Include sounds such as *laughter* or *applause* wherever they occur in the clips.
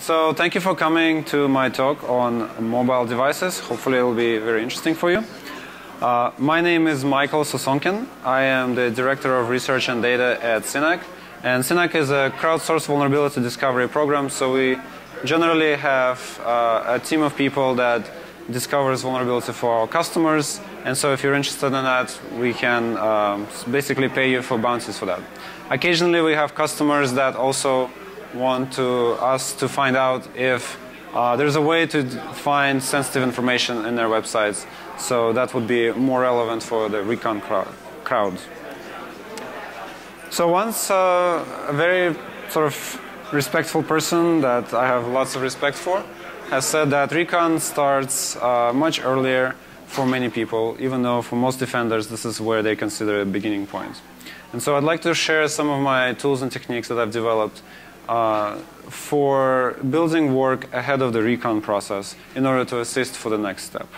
so thank you for coming to my talk on mobile devices. Hopefully it will be very interesting for you. Uh, my name is Michael Sasonkin. I am the Director of Research and Data at Synack. And Synack is a crowdsourced vulnerability discovery program, so we generally have uh, a team of people that discovers vulnerability for our customers. And so if you're interested in that, we can um, basically pay you for bounties for that. Occasionally we have customers that also want to us to find out if uh, there's a way to find sensitive information in their websites. So that would be more relevant for the recon crowd. So once uh, a very sort of respectful person that I have lots of respect for has said that recon starts uh, much earlier for many people, even though for most defenders this is where they consider a beginning point. And so I'd like to share some of my tools and techniques that I've developed uh, for building work ahead of the recon process in order to assist for the next step.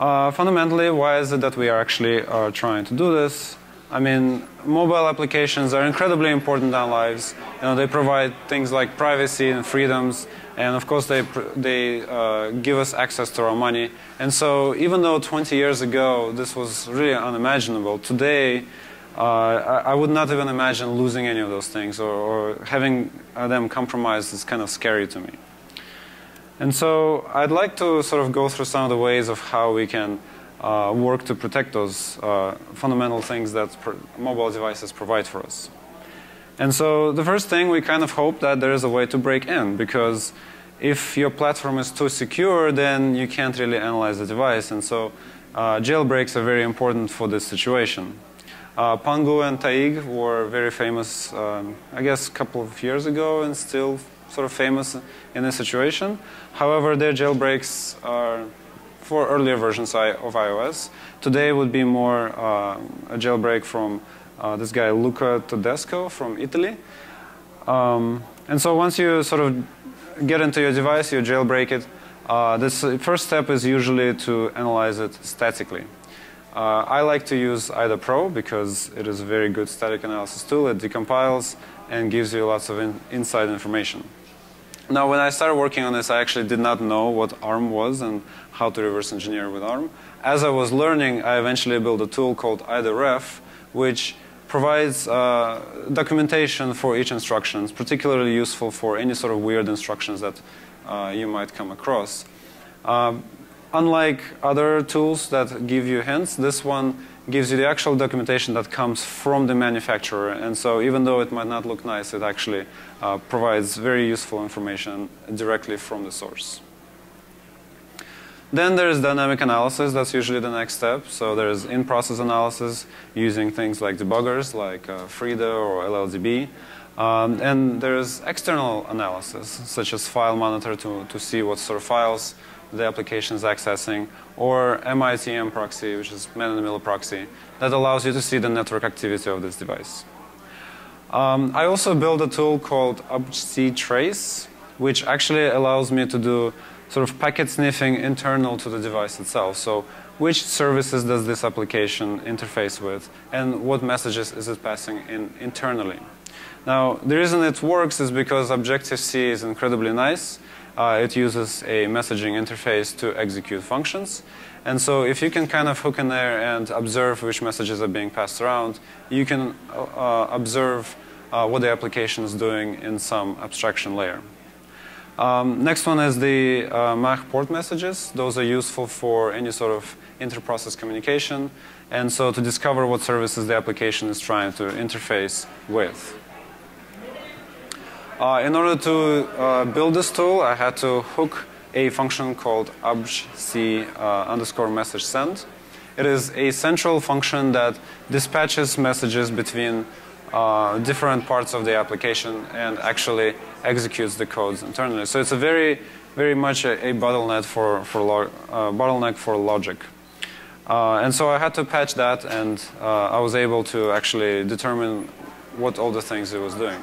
Uh, fundamentally, why is it that we are actually uh, trying to do this? I mean, mobile applications are incredibly important in our lives. You know, they provide things like privacy and freedoms, and of course, they they uh, give us access to our money. And so, even though 20 years ago this was really unimaginable, today uh, I, I, would not even imagine losing any of those things or, or having them compromised is kind of scary to me. And so, I'd like to sort of go through some of the ways of how we can uh, work to protect those uh, fundamental things that mobile devices provide for us. And so the first thing, we kind of hope that there is a way to break in because if your platform is too secure, then you can't really analyze the device. And so uh, jailbreaks are very important for this situation. Uh, Pangu and TaiG were very famous, um, I guess, a couple of years ago and still sort of famous in this situation. However, their jailbreaks are for earlier versions of iOS. Today would be more uh, a jailbreak from uh, this guy Luca Todesco from Italy. Um, and so once you sort of get into your device, you jailbreak it. Uh, this first step is usually to analyze it statically. Uh, I like to use IDA Pro because it is a very good static analysis tool. It decompiles and gives you lots of in inside information. Now, when I started working on this, I actually did not know what ARM was and how to reverse engineer with ARM. As I was learning, I eventually built a tool called IDA-Ref, which provides uh, documentation for each instruction, It's particularly useful for any sort of weird instructions that uh, you might come across. Um, unlike other tools that give you hints, this one gives you the actual documentation that comes from the manufacturer. And so even though it might not look nice, it actually uh, provides very useful information directly from the source. Then there's dynamic analysis. That's usually the next step. So there's in-process analysis using things like debuggers like uh, Frida or LLDB. Um, and there's external analysis, such as file monitor to, to see what sort of files the application is accessing, or MITM proxy, which is man-in-the-middle proxy, that allows you to see the network activity of this device. Um, I also built a tool called objc_trace, which actually allows me to do sort of packet sniffing internal to the device itself. So which services does this application interface with, and what messages is it passing in internally. Now, the reason it works is because Objective-C is incredibly nice, uh, it uses a messaging interface to execute functions. And so if you can kind of hook in there and observe which messages are being passed around, you can uh, observe uh, what the application is doing in some abstraction layer. Um, next one is the uh, Mach port messages. Those are useful for any sort of inter-process communication. And so to discover what services the application is trying to interface with. Uh, in order to uh, build this tool, I had to hook a function called objc uh, underscore message send. It is a central function that dispatches messages between uh, different parts of the application and actually executes the codes internally. So it's a very, very much a, a bottleneck for, for uh, bottleneck for logic. Uh, and so I had to patch that, and I was able to actually determine what all the things it was doing.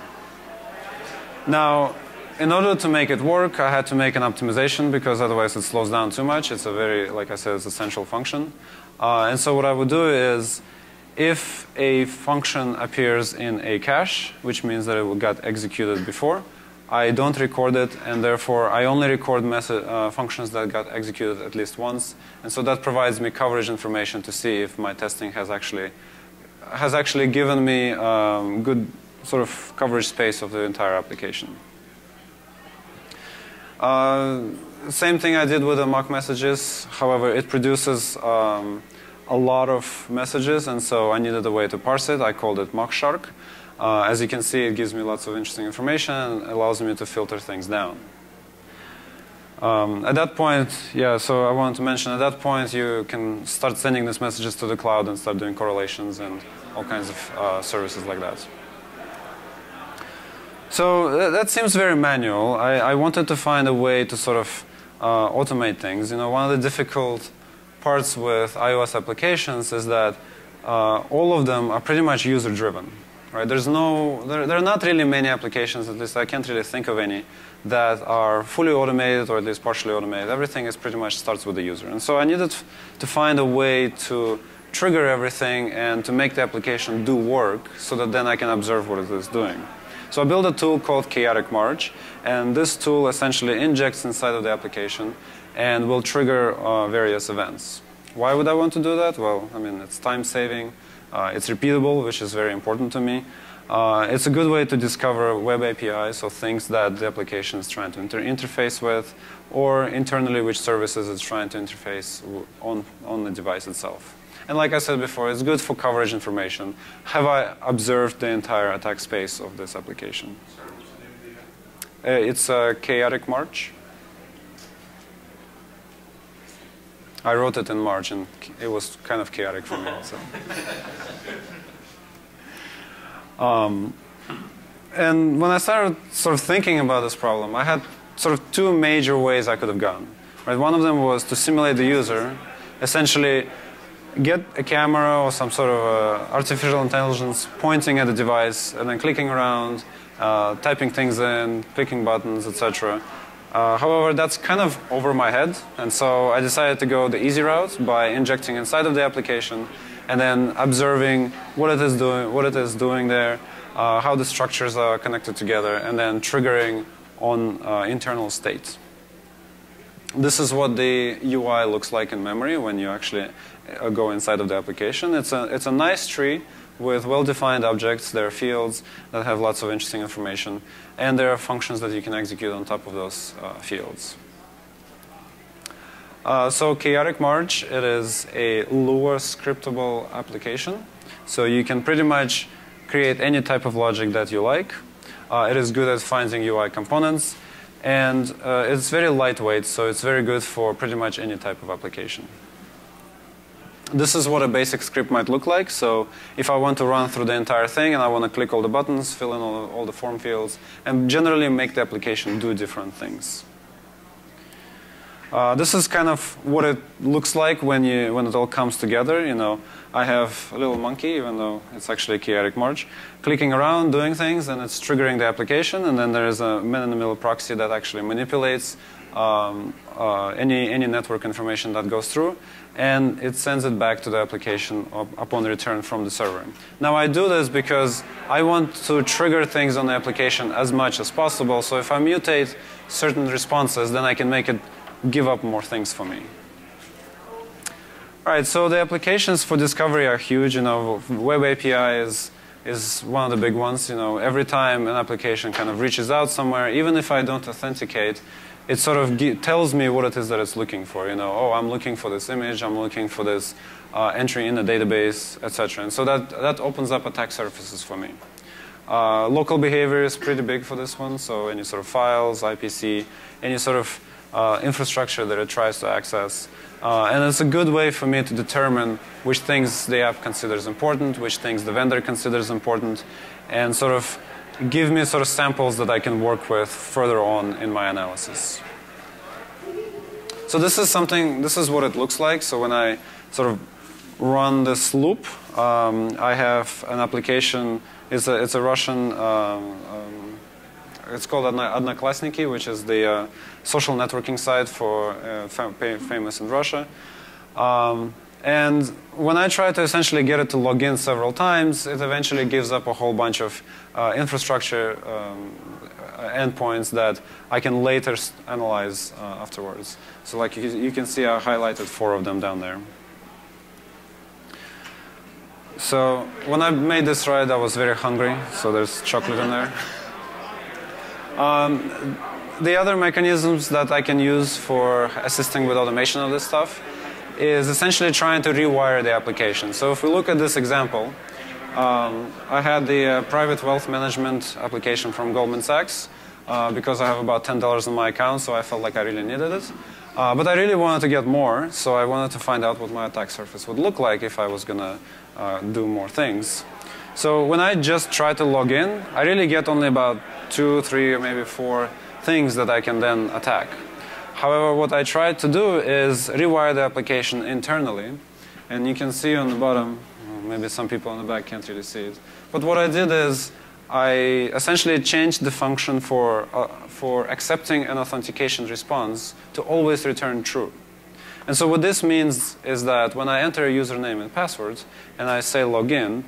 Now, in order to make it work, I had to make an optimization because otherwise it slows down too much. It's a very, like I said, it's a central function. Uh, and so what I would do is, if a function appears in a cache, which means that it got executed before, I don't record it, and therefore I only record uh, functions that got executed at least once. And so that provides me coverage information to see if my testing has actually has actually given me um, good sort of coverage space of the entire application. Uh, same thing I did with the Mach messages. However, it produces um, a lot of messages, and so I needed a way to parse it. I called it MachShark. Uh, as you can see, it gives me lots of interesting information and allows me to filter things down. Um, at that point, yeah, so I want to mention at that point you can start sending these messages to the cloud and start doing correlations and all kinds of uh, services like that. So that seems very manual. I, I, wanted to find a way to sort of uh, automate things. You know, one of the difficult parts with iOS applications is that uh, all of them are pretty much user-driven. Right? There's no, there, there, are not really many applications, at least I can't really think of any, that are fully automated or at least partially automated. Everything is pretty much starts with the user. And so I needed to find a way to trigger everything and to make the application do work so that then I can observe what it is doing. So I built a tool called Chaotic March, and this tool essentially injects inside of the application and will trigger uh, various events. Why would I want to do that? Well, I mean, it's time saving, uh, it's repeatable, which is very important to me. Uh, it's a good way to discover web APIs, so things that the application is trying to inter interface with, or internally which services it's trying to interface on, on the device itself. And like I said before, it's good for coverage information. Have I observed the entire attack space of this application? Uh, it's a chaotic march. I wrote it in March, and it was kind of chaotic for me. So. *laughs* Um, and when I started sort of thinking about this problem, I had sort of two major ways I could have gone. Right? One of them was to simulate the user, essentially get a camera or some sort of uh, artificial intelligence pointing at the device and then clicking around, uh, typing things in, clicking buttons, etc. Uh, however, that's kind of over my head, and so I decided to go the easy route by injecting inside of the application and then observing what it is doing, what it is doing there, uh, how the structures are connected together, and then triggering on uh, internal state. This is what the UI looks like in memory when you actually uh, go inside of the application. It's a, it's a nice tree with well-defined objects. There are fields that have lots of interesting information, and there are functions that you can execute on top of those uh, fields. Uh, so Chaotic March, it is a Lua scriptable application. So you can pretty much create any type of logic that you like. Uh, it is good at finding UI components. And uh, it's very lightweight, so it's very good for pretty much any type of application. This is what a basic script might look like. So if I want to run through the entire thing and I want to click all the buttons, fill in all, all the form fields, and generally make the application do different things. Uh, this is kind of what it looks like when, you, when it all comes together. You know, I have a little monkey, even though it's actually a chaotic march, clicking around, doing things, and it's triggering the application. And then there is a man-in-the-middle proxy that actually manipulates um, uh, any, any network information that goes through, and it sends it back to the application upon return from the server. Now I do this because I want to trigger things on the application as much as possible. So if I mutate certain responses, then I can make it give up more things for me. All right, so the applications for discovery are huge. You know, Web API is, is one of the big ones. You know, every time an application kind of reaches out somewhere, even if I don't authenticate, it sort of tells me what it is that it's looking for. You know, oh, I'm looking for this image, I'm looking for this uh, entry in the database, etc. And so that, that opens up attack surfaces for me. Uh, local behavior is pretty big for this one, so any sort of files, IPC, any sort of uh, infrastructure that it tries to access. Uh, and it's a good way for me to determine which things the app considers important, which things the vendor considers important, and sort of give me sort of samples that I can work with further on in my analysis. So this is something, this is what it looks like. So when I sort of run this loop, um, I have an application, it's a, it's a Russian um, um, it's called Odnoklassniki, which is the uh, social networking site for uh, fam famous in Russia. Um, and when I try to essentially get it to log in several times, it eventually gives up a whole bunch of uh, infrastructure um, uh, endpoints that I can later analyze uh, afterwards. So like you, you can see I highlighted four of them down there. So when I made this ride, I was very hungry, so there's chocolate in there. *laughs* Um, the other mechanisms that I can use for assisting with automation of this stuff is essentially trying to rewire the application. So if we look at this example, um, I had the uh, private wealth management application from Goldman Sachs uh, because I have about $10 in my account, so I felt like I really needed it. Uh, but I really wanted to get more, so I wanted to find out what my attack surface would look like if I was going to uh, do more things. So when I just try to log in, I really get only about two, three, or maybe four things that I can then attack. However, what I tried to do is rewire the application internally. And you can see on the bottom, maybe some people on the back can't really see it. But what I did is I essentially changed the function for, uh, for accepting an authentication response to always return true. And so what this means is that when I enter a username and password and I say login,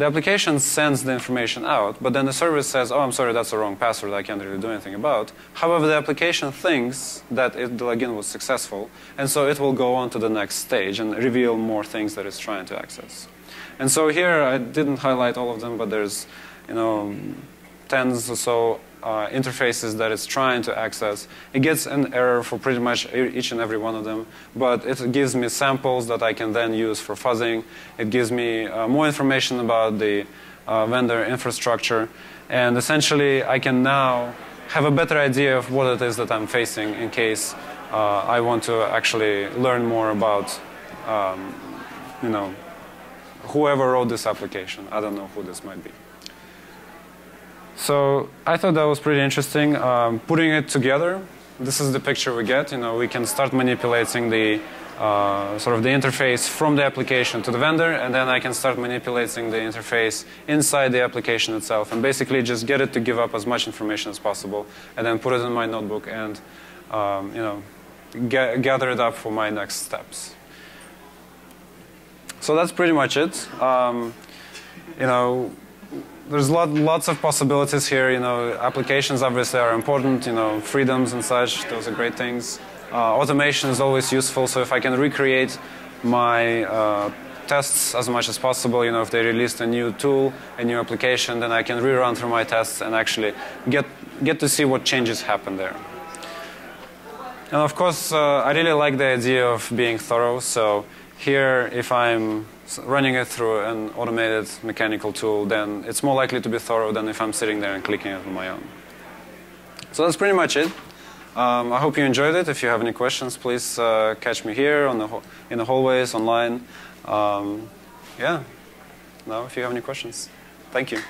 the application sends the information out, but then the service says, oh, I'm sorry, that's the wrong password, I can't really do anything about. However, the application thinks that it, the login was successful, and so it will go on to the next stage and reveal more things that it's trying to access. And so here, I didn't highlight all of them, but there's you know, tens or so uh, interfaces that it's trying to access. It gets an error for pretty much each and every one of them, but it gives me samples that I can then use for fuzzing. It gives me uh, more information about the uh, vendor infrastructure, and essentially I can now have a better idea of what it is that I'm facing in case uh, I want to actually learn more about, um, you know, whoever wrote this application. I don't know who this might be. So I thought that was pretty interesting. Um, putting it together, this is the picture we get. You know, we can start manipulating the uh, sort of the interface from the application to the vendor, and then I can start manipulating the interface inside the application itself, and basically just get it to give up as much information as possible, and then put it in my notebook and um, you know gather it up for my next steps. So that's pretty much it. Um, you know, there's lot, lots of possibilities here. You know, applications obviously are important. You know, freedoms and such; those are great things. Uh, automation is always useful. So if I can recreate my uh, tests as much as possible, you know, if they released a new tool, a new application, then I can rerun through my tests and actually get get to see what changes happen there. And of course, uh, I really like the idea of being thorough. So here, if I'm running it through an automated mechanical tool, then it's more likely to be thorough than if I'm sitting there and clicking it on my own. So that's pretty much it. Um, I hope you enjoyed it. If you have any questions, please uh, catch me here on the in the hallways, online. Um, yeah. Now, if you have any questions, thank you.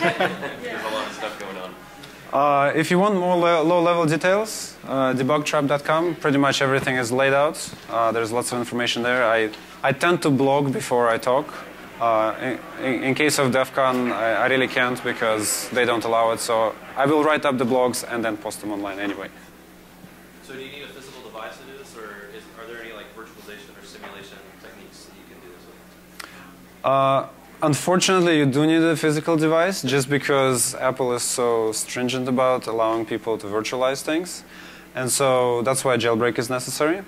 There's a lot of stuff going on. Uh, if you want more low-level details, uh, debugtrap.com, pretty much everything is laid out. Uh, there's lots of information there. I, I tend to blog before I talk. Uh, in, in, case of DEF CON, I, I, really can't because they don't allow it. So I will write up the blogs and then post them online anyway. So do you need a physical device to do this, or is, are there any like virtualization or simulation techniques that you can do this with? Unfortunately, you do need a physical device just because Apple is so stringent about allowing people to virtualize things. And so that's why jailbreak is necessary.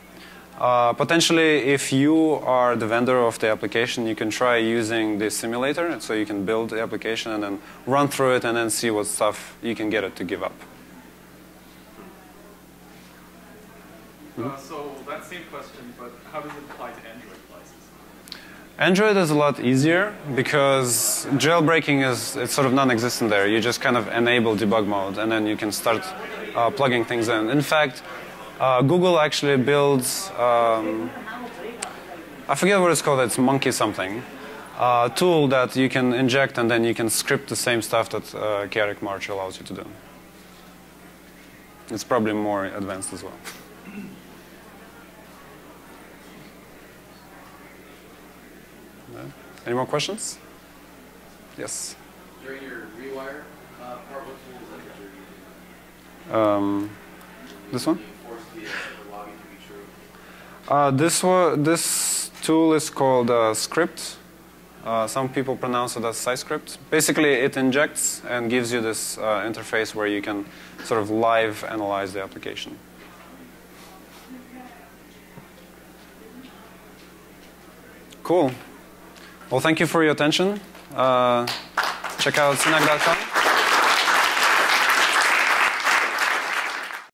Uh, potentially, if you are the vendor of the application, you can try using the simulator. So you can build the application and then run through it and then see what stuff you can get it to give up. Uh, so that same question, but how does it apply to Android? Android is a lot easier because jailbreaking is it's sort of non-existent there. You just kind of enable debug mode and then you can start uh, plugging things in. In fact, uh, Google actually builds, um, I forget what it's called, it's monkey something, uh, tool that you can inject and then you can script the same stuff that uh, Chaotic March allows you to do. It's probably more advanced as well. Any more questions? Yes. During your rewire uh, part, what tool is you're? Um, this one? You force the, uh, the logging to be true. Uh, this, this tool is called uh, Cycript. Uh, some people pronounce it as SciScript. Basically, it injects and gives you this uh, interface where you can sort of live analyze the application. Cool. Well, thank you for your attention. Uh, check out synack.com.